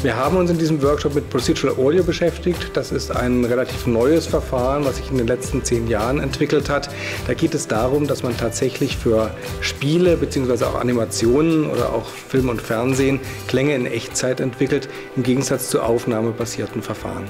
Wir haben uns in diesem Workshop mit Procedural Audio beschäftigt. Das ist ein relativ neues Verfahren, was sich in den letzten zehn Jahren entwickelt hat. Da geht es darum, dass man tatsächlich für Spiele bzw. auch Animationen oder auch Film und Fernsehen Klänge in Echtzeit entwickelt, im Gegensatz zu aufnahmebasierten Verfahren.